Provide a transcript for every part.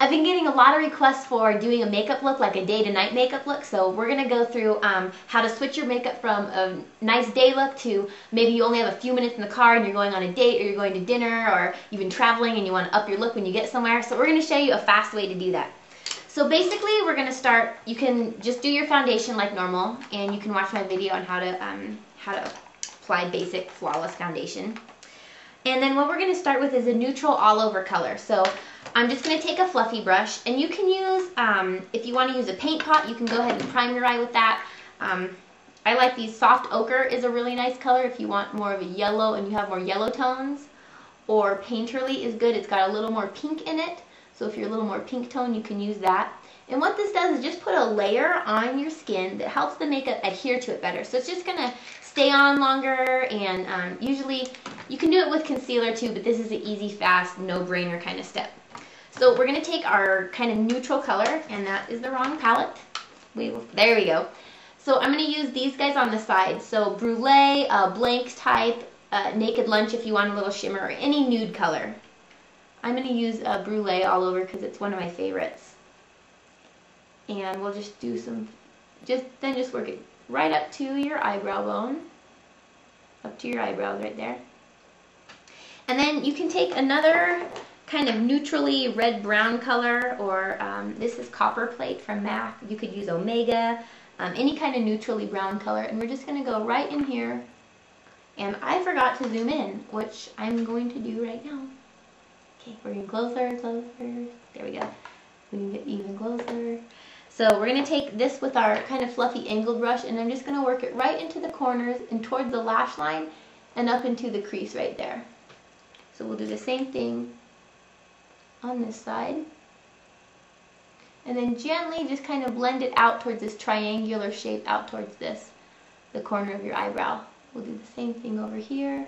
I've been getting a lot of requests for doing a makeup look, like a day to night makeup look. So we're going to go through um, how to switch your makeup from a nice day look to maybe you only have a few minutes in the car and you're going on a date or you're going to dinner or you've been traveling and you want to up your look when you get somewhere. So we're going to show you a fast way to do that. So basically we're going to start, you can just do your foundation like normal and you can watch my video on how to, um, how to apply basic flawless foundation. And then what we're going to start with is a neutral all over color. So I'm just going to take a fluffy brush and you can use, um, if you want to use a paint pot, you can go ahead and prime your eye with that. Um, I like these soft ochre is a really nice color if you want more of a yellow and you have more yellow tones. Or painterly is good, it's got a little more pink in it. So if you're a little more pink tone, you can use that. And what this does is just put a layer on your skin that helps the makeup adhere to it better. So it's just going to stay on longer and um, usually you can do it with concealer too, but this is an easy, fast, no-brainer kind of step. So we're going to take our kind of neutral color, and that is the wrong palette. We there we go. So I'm going to use these guys on the side. So Brulee, uh, Blanc Type, uh, Naked Lunch if you want a little shimmer, or any nude color. I'm going to use uh, Brulee all over because it's one of my favorites and we'll just do some, just then just work it right up to your eyebrow bone, up to your eyebrows right there. And then you can take another kind of neutrally red-brown color, or um, this is Copper Plate from MAC. You could use Omega, um, any kind of neutrally brown color. And we're just going to go right in here. And I forgot to zoom in, which I'm going to do right now. Okay, we're getting closer, closer. There we go. We can get even closer. So we're going to take this with our kind of fluffy angled brush and I'm just going to work it right into the corners and towards the lash line and up into the crease right there. So we'll do the same thing on this side. And then gently just kind of blend it out towards this triangular shape out towards this, the corner of your eyebrow. We'll do the same thing over here.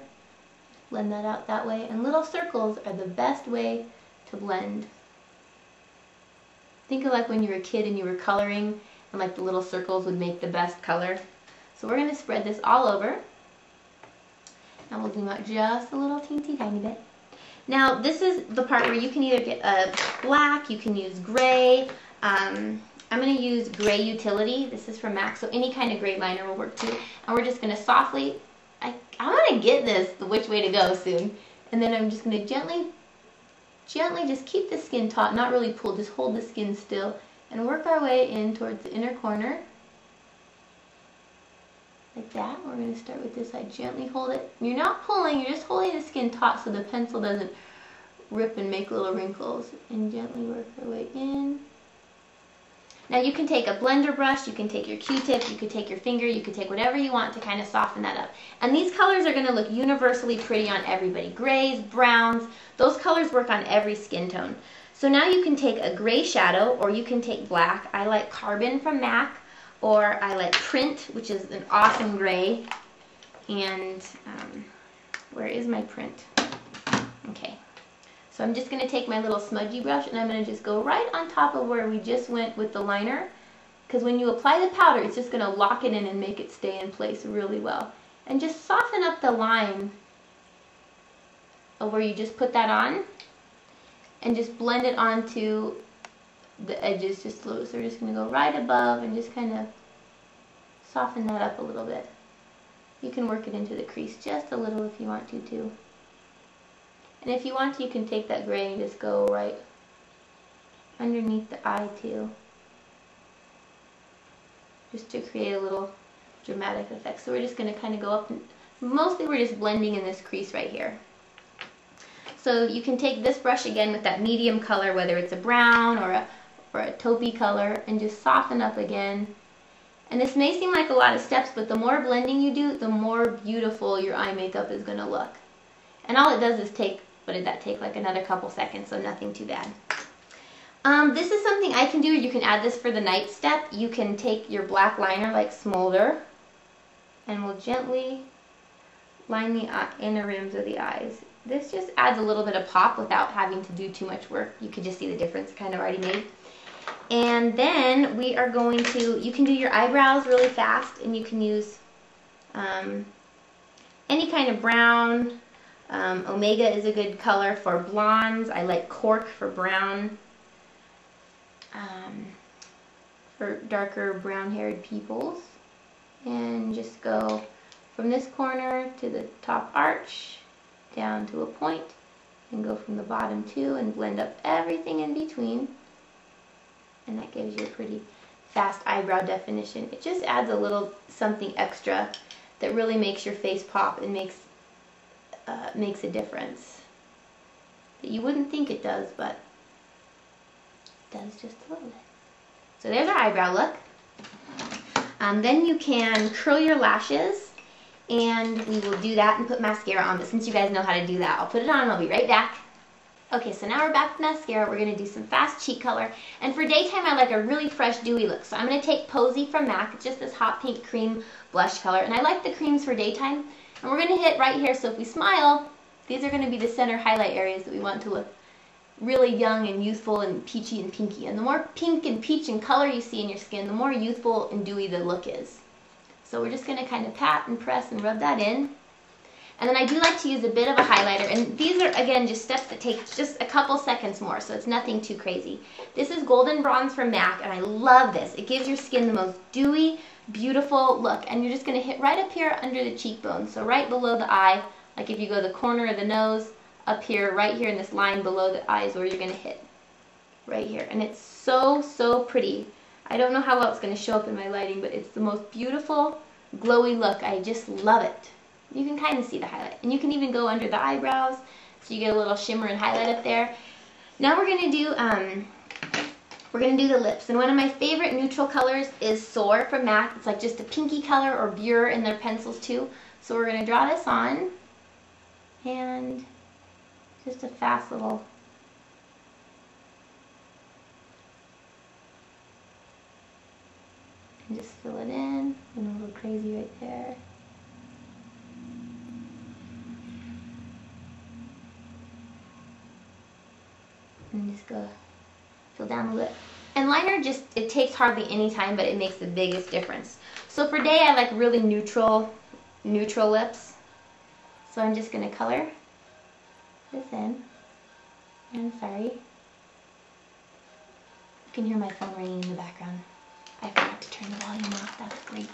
Blend that out that way. And little circles are the best way to blend Think of like when you were a kid and you were coloring and like the little circles would make the best color. So we're going to spread this all over. And we'll zoom out just a little teensy tiny bit. Now this is the part where you can either get a black, you can use gray. Um, I'm going to use gray utility. This is from MAC, so any kind of gray liner will work too. And we're just going to softly, I, I'm going to get this the which way to go soon. And then I'm just going to gently Gently just keep the skin taut, not really pull, just hold the skin still and work our way in towards the inner corner. Like that. We're going to start with this side. Gently hold it. You're not pulling, you're just holding the skin taut so the pencil doesn't rip and make little wrinkles. And gently work our way in. Now you can take a blender brush, you can take your Q-tip, you could take your finger, you could take whatever you want to kind of soften that up. And these colors are going to look universally pretty on everybody. Grays, browns, those colors work on every skin tone. So now you can take a gray shadow or you can take black. I like Carbon from MAC or I like Print, which is an awesome gray. And um, where is my print? Okay. So I'm just going to take my little smudgy brush and I'm going to just go right on top of where we just went with the liner. Because when you apply the powder, it's just going to lock it in and make it stay in place really well. And just soften up the line of where you just put that on. And just blend it onto the edges just little. So we're just going to go right above and just kind of soften that up a little bit. You can work it into the crease just a little if you want to too. And if you want to, you can take that gray and just go right underneath the eye too. Just to create a little dramatic effect. So we're just going to kind of go up. And, mostly we're just blending in this crease right here. So you can take this brush again with that medium color, whether it's a brown or a, or a taupey color, and just soften up again. And this may seem like a lot of steps, but the more blending you do, the more beautiful your eye makeup is going to look. And all it does is take what did that take? Like another couple seconds, so nothing too bad. Um, this is something I can do. You can add this for the night step. You can take your black liner like Smolder and we'll gently line the inner rims of the eyes. This just adds a little bit of pop without having to do too much work. You can just see the difference kind of already made. And then we are going to, you can do your eyebrows really fast and you can use um, any kind of brown, Um, Omega is a good color for blondes. I like Cork for brown. Um, for darker brown haired peoples. And just go from this corner to the top arch down to a point and go from the bottom too and blend up everything in between. And that gives you a pretty fast eyebrow definition. It just adds a little something extra that really makes your face pop and makes uh, makes a difference. That you wouldn't think it does, but it does just a little bit. So there's our eyebrow look. Um, then you can curl your lashes and we will do that and put mascara on. But since you guys know how to do that, I'll put it on and I'll be right back. Okay, so now we're back with mascara. We're going to do some fast cheek color. And for daytime, I like a really fresh, dewy look. So I'm going to take Posy from MAC. It's just this hot pink cream blush color. And I like the creams for daytime. And we're going to hit right here. So if we smile, these are going to be the center highlight areas that we want to look really young and youthful and peachy and pinky. And the more pink and peach and color you see in your skin, the more youthful and dewy the look is. So we're just going to kind of pat and press and rub that in. And then I do like to use a bit of a highlighter. And these are, again, just steps that take just a couple seconds more, so it's nothing too crazy. This is Golden Bronze from MAC, and I love this. It gives your skin the most dewy, beautiful look. And you're just going to hit right up here under the cheekbone, so right below the eye. Like if you go the corner of the nose, up here, right here in this line below the eyes where you're going to hit. Right here. And it's so, so pretty. I don't know how well it's going to show up in my lighting, but it's the most beautiful, glowy look. I just love it you can kind of see the highlight. And you can even go under the eyebrows so you get a little shimmer and highlight up there. Now we're going to do, um, we're going to do the lips. And one of my favorite neutral colors is Soar from MAC. It's like just a pinky color or Bure in their pencils too. So we're going to draw this on. And just a fast little and just fill it in. And a little crazy right there. and just go fill down a little. bit. And liner just, it takes hardly any time, but it makes the biggest difference. So for day, I like really neutral, neutral lips. So I'm just going to color this in. And sorry. You can hear my phone ringing in the background. I forgot to turn the volume off. That's great.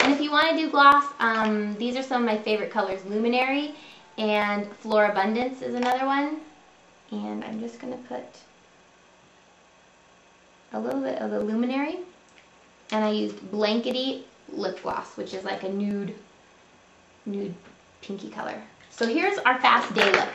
And if you want to do gloss, um, these are some of my favorite colors. Luminary and Florabundance is another one and I'm just going to put a little bit of the luminary and I used Blankety lip gloss which is like a nude nude pinky color. So here's our fast day look.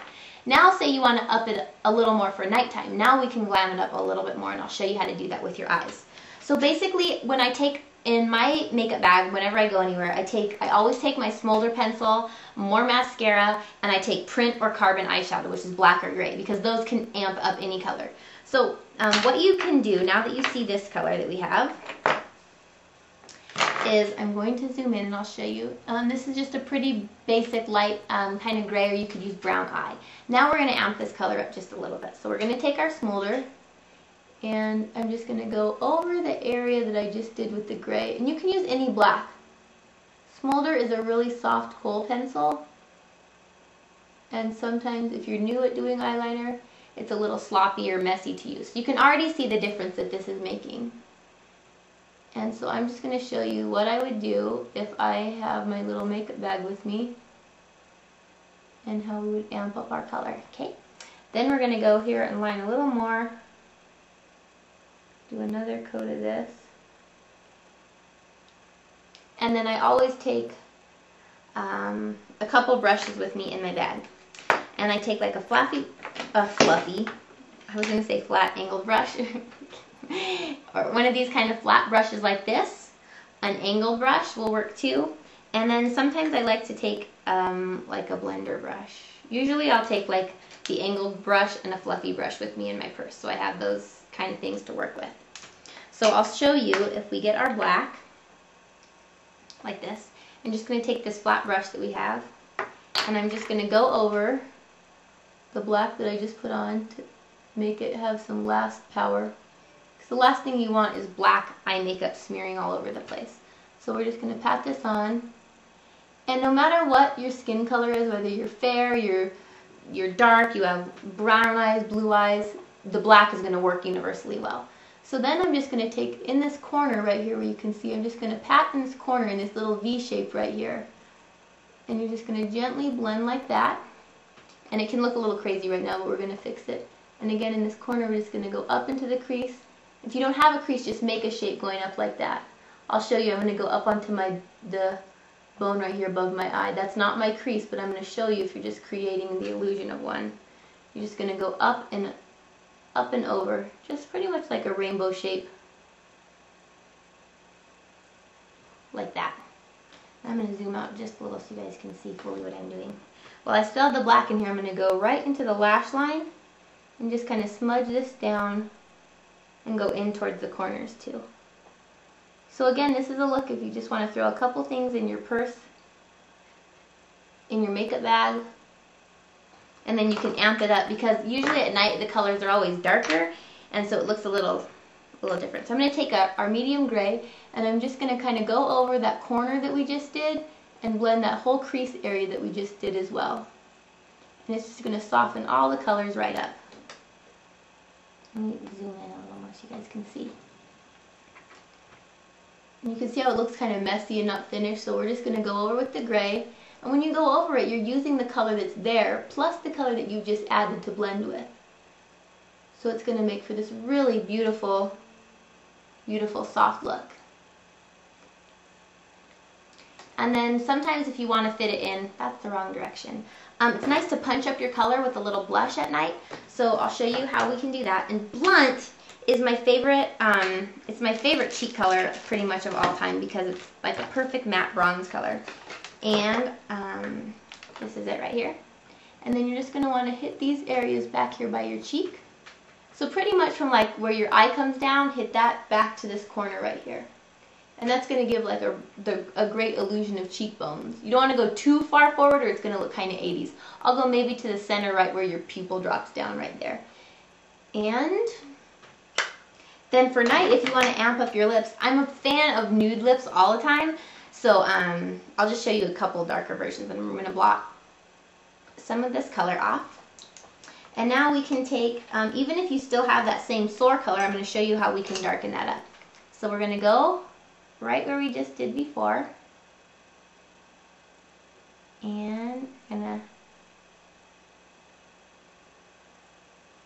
Now say you want to up it a little more for nighttime. Now we can glam it up a little bit more and I'll show you how to do that with your eyes. So basically when I take in my makeup bag, whenever I go anywhere, I take, I always take my smolder pencil, more mascara, and I take print or carbon eyeshadow, which is black or gray, because those can amp up any color. So um, what you can do, now that you see this color that we have, is I'm going to zoom in and I'll show you. Um, this is just a pretty basic light um, kind of gray, or you could use brown eye. Now we're going to amp this color up just a little bit. So we're going to take our smolder, and I'm just going to go over the area that I just did with the gray. And you can use any black. Smolder is a really soft kohl pencil. And sometimes if you're new at doing eyeliner, it's a little sloppy or messy to use. You can already see the difference that this is making. And so I'm just going to show you what I would do if I have my little makeup bag with me and how we would amp up our color. Okay, Then we're going to go here and line a little more do another coat of this. And then I always take um, a couple brushes with me in my bag. And I take like a fluffy, a fluffy, I was going to say flat angled brush, or one of these kind of flat brushes like this. An angled brush will work too. And then sometimes I like to take um, like a blender brush. Usually I'll take like the angled brush and a fluffy brush with me in my purse. So I have those kind of things to work with. So I'll show you if we get our black, like this. I'm just going to take this flat brush that we have, and I'm just going to go over the black that I just put on to make it have some last power. Because the last thing you want is black eye makeup smearing all over the place. So we're just going to pat this on. And no matter what your skin color is, whether you're fair, you're, you're dark, you have brown eyes, blue eyes, the black is going to work universally well. So then I'm just going to take in this corner right here where you can see, I'm just going to pat in this corner in this little V shape right here. And you're just going to gently blend like that. And it can look a little crazy right now, but we're going to fix it. And again, in this corner, we're just going to go up into the crease. If you don't have a crease, just make a shape going up like that. I'll show you, I'm going to go up onto my the bone right here above my eye. That's not my crease, but I'm going to show you if you're just creating the illusion of one. You're just going to go up and up and over, just pretty much like a rainbow shape. Like that. I'm going to zoom out just a little so you guys can see fully what I'm doing. Well, I still have the black in here. I'm going to go right into the lash line and just kind of smudge this down and go in towards the corners too. So again, this is a look if you just want to throw a couple things in your purse, in your makeup bag, and then you can amp it up because usually at night the colors are always darker and so it looks a little a little different. So I'm going to take a, our medium gray and I'm just going to kind of go over that corner that we just did and blend that whole crease area that we just did as well. And it's just going to soften all the colors right up. Let me zoom in a little more so you guys can see. And you can see how it looks kind of messy and not finished, so we're just going to go over with the gray and when you go over it, you're using the color that's there plus the color that you just added to blend with. So it's going to make for this really beautiful, beautiful soft look. And then sometimes if you want to fit it in, that's the wrong direction. Um, it's nice to punch up your color with a little blush at night. So I'll show you how we can do that. And Blunt is my favorite, um, it's my favorite cheek color pretty much of all time because it's like a perfect matte bronze color. And um, this is it right here. And then you're just going to want to hit these areas back here by your cheek. So pretty much from like where your eye comes down, hit that back to this corner right here. And that's going to give like a, the, a great illusion of cheekbones. You don't want to go too far forward or it's going to look kind of 80s. I'll go maybe to the center right where your pupil drops down right there. And then for night, if you want to amp up your lips, I'm a fan of nude lips all the time. So um, I'll just show you a couple darker versions and I'm going to block some of this color off. And now we can take, um, even if you still have that same Soar color, I'm going to show you how we can darken that up. So we're going to go right where we just did before. And I'm going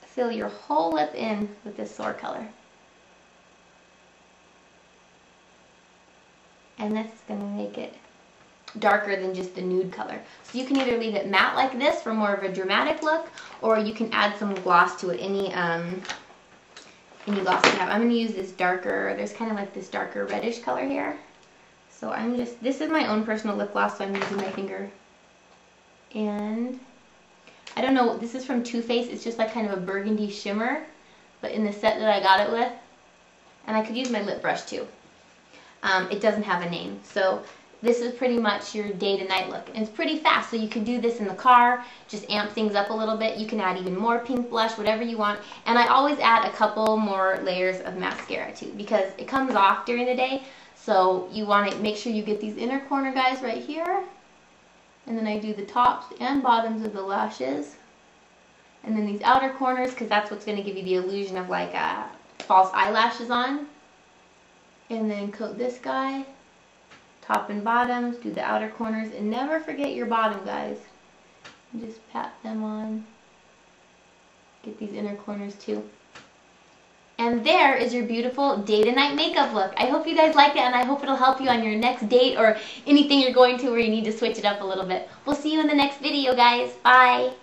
to fill your whole lip in with this Soar color. And this is going to make it darker than just the nude color. So you can either leave it matte like this for more of a dramatic look, or you can add some gloss to it, any, um, any gloss you have. I'm going to use this darker, there's kind of like this darker reddish color here. So I'm just, this is my own personal lip gloss, so I'm using my finger. And I don't know, this is from Too Faced, it's just like kind of a burgundy shimmer, but in the set that I got it with. And I could use my lip brush too. Um, it doesn't have a name. So this is pretty much your day to night look. And it's pretty fast, so you can do this in the car, just amp things up a little bit. You can add even more pink blush, whatever you want. And I always add a couple more layers of mascara too, because it comes off during the day. So you want to make sure you get these inner corner guys right here. And then I do the tops and bottoms of the lashes. And then these outer corners, because that's what's going to give you the illusion of like uh, false eyelashes on and then coat this guy top and bottoms do the outer corners and never forget your bottom guys just pat them on get these inner corners too and there is your beautiful day to night makeup look. I hope you guys like it and I hope it'll help you on your next date or anything you're going to where you need to switch it up a little bit. We'll see you in the next video guys. Bye.